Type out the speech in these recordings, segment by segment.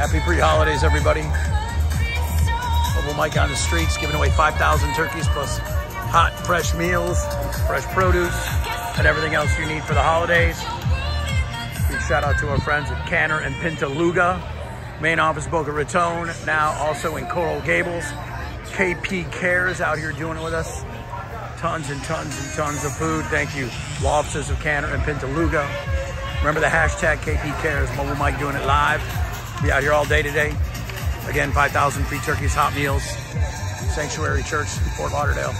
Happy pre-holidays, everybody. Mobile Mike on the streets, giving away 5,000 turkeys plus hot, fresh meals, fresh produce, and everything else you need for the holidays. Big shout out to our friends at Kanner and Pintaluga. Main office Boca Raton, now also in Coral Gables. KP Cares out here doing it with us. Tons and tons and tons of food. Thank you, law offices of Kanner and Pintaluga. Remember the hashtag KP Cares, Mobile Mike doing it live. Be out here all day today. Again, 5,000 free turkeys, hot meals, Sanctuary Church, Fort Lauderdale.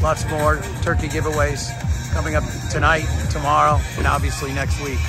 Lots more turkey giveaways coming up tonight, tomorrow, and obviously next week.